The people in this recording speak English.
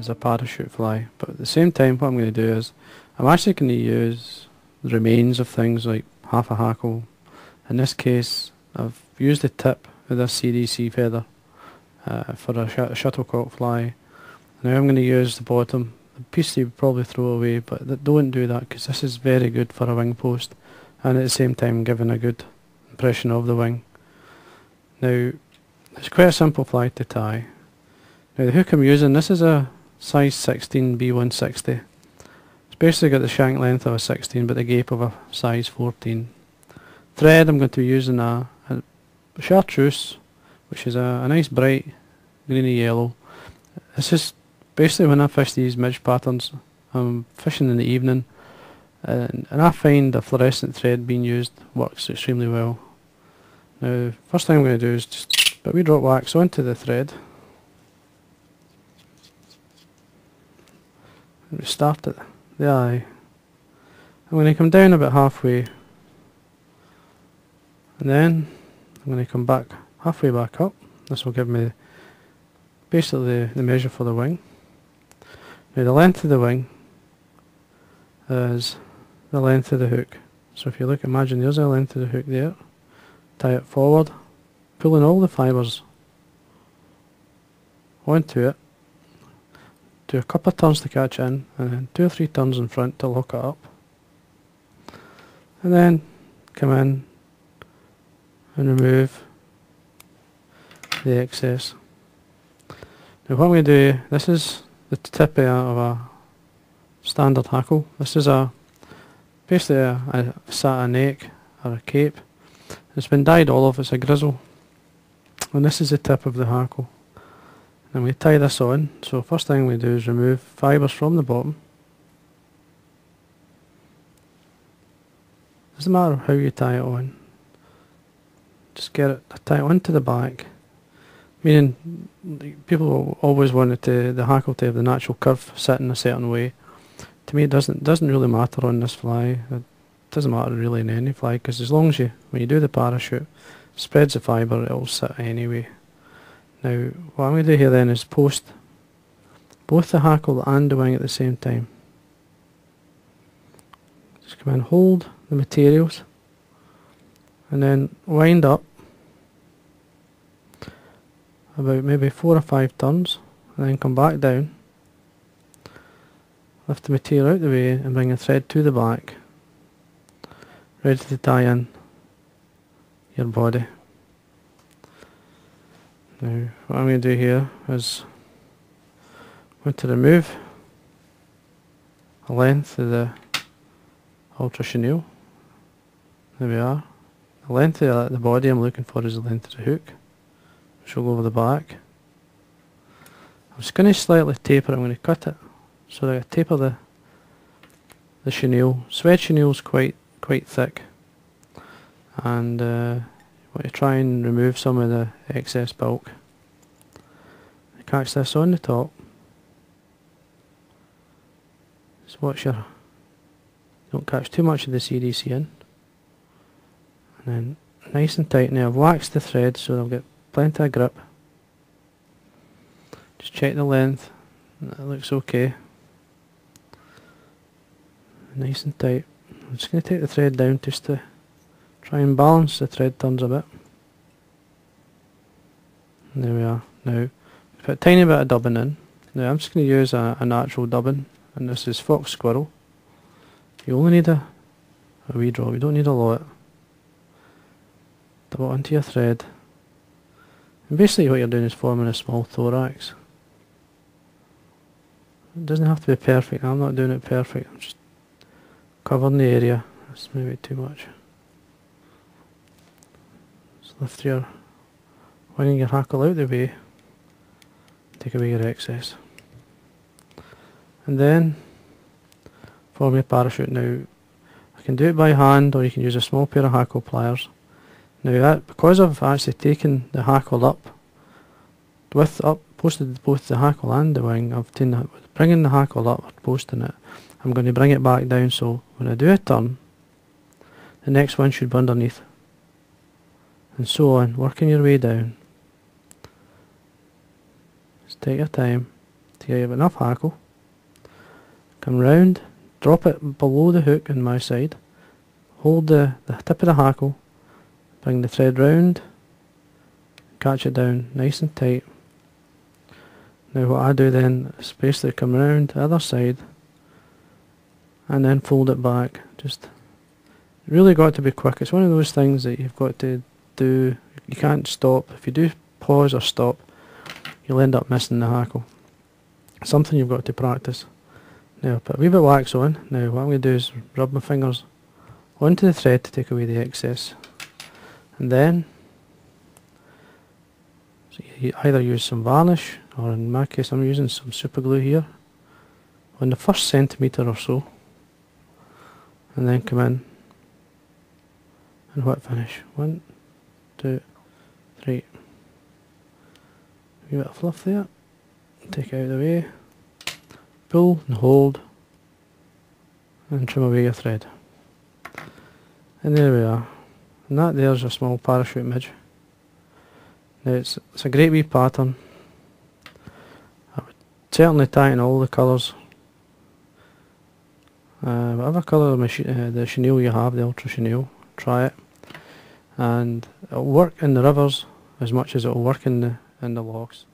as a parachute fly. But at the same time, what I'm going to do is I'm actually going to use the remains of things like half a hackle. In this case, I've used the tip of this CDC feather uh, for a, sh a shuttlecock fly. Now I'm going to use the bottom. The piece you would probably throw away, but th don't do that because this is very good for a wing post and at the same time giving a good impression of the wing. Now, it's quite a simple fly to tie. Now the hook I'm using, this is a size 16 B160. It's basically got the shank length of a 16 but the gape of a size 14. Thread I'm going to be using a, a chartreuse which is a, a nice bright greeny yellow. This is basically when I fish these midge patterns, I'm fishing in the evening and, and I find a fluorescent thread being used works extremely well. Now first thing I'm going to do is just put a wee drop wax onto the thread. And start at the eye. I'm going to come down about halfway and then I'm going to come back halfway back up. This will give me basically the, measure for the wing. Now the length of the wing is the length of the hook. So if you look, imagine there's the length of the hook there. Tie it forward, pulling all the fibres onto it. Do a couple of turns to catch in, and then two or three turns in front to lock it up. And then come in and remove the excess. Now what I'm going to do, this is the tip of a standard hackle. This is a basically a, a satin neck or a cape. It's been dyed all olive, it's a grizzle. And this is the tip of the hackle. And we tie this on. So first thing we do is remove fibres from the bottom. Doesn't matter how you tie it on. Just get it, tie it onto the back Meaning, people always wanted to, the hackle to have the natural curve set in a certain way. To me, it doesn't doesn't really matter on this fly. It doesn't matter really in any fly because as long as you, when you do the parachute, spreads the fibre, it'll sit anyway. Now, what I'm going to do here then is post both the hackle and the wing at the same time. Just come and hold the materials and then wind up about maybe four or five turns and then come back down lift the material out the way and bring the thread to the back ready to tie in your body now what I'm going to do here is going to remove the length of the ultra chenille there we are the length of the body I'm looking for is the length of the hook which will go over the back. I'm just going to slightly taper I'm going to cut it so that I taper the the chenille. Suede chenille is quite quite thick and uh, want to try and remove some of the excess bulk. Catch this on the top. Watch your don't catch too much of the CDC in. And then nice and tight. Now I've waxed the thread so they'll get plenty of grip. Just check the length. That looks okay. Nice and tight. I'm just going to take the thread down just to try and balance the thread turns a bit. There we are. Now, put a tiny bit of dubbing in. Now I'm just going to use a, a natural dubbing, and this is Fox Squirrel. You only need a, a wee drop, you don't need a lot. Dub it onto your thread. And basically what you're doing is forming a small thorax. It doesn't have to be perfect, I'm not doing it perfect, I'm just covering the area. That's maybe too much. Lift your, winding your hackle out the way, take away your excess. And then form your parachute. Now I can do it by hand or you can use a small pair of hackle pliers. Now that, because I've actually taken the hackle up, with up, posted both the hackle and the wing, I've taken bringing the hackle up, posting it, I'm going to bring it back down so when I do a turn, the next one should be underneath. And so on, working your way down. Just take your time. till you have enough hackle. Come round, drop it below the hook on my side, hold the, the tip of the hackle, bring the thread round, catch it down nice and tight. Now what I do then is basically come round the other side and then fold it back. Just really got to be quick. It's one of those things that you've got to do. You can't stop. If you do pause or stop, you'll end up missing the hackle. Something you've got to practice. Now put a wee bit of wax on. Now what I'm going to do is rub my fingers onto the thread to take away the excess. And then so you either use some varnish or in my case I'm using some super glue here on the first centimetre or so and then come in and whip finish? One, two, three. A bit of fluff there. Take it out of the way. Pull and hold and trim away your thread. And there we are. And that there's a small parachute midge. Now it's, it's a great wee pattern. I would certainly tie in all the colours. Uh, whatever colour uh, the chenille you have, the ultra chenille, try it. And it'll work in the rivers as much as it'll work in the in the lochs.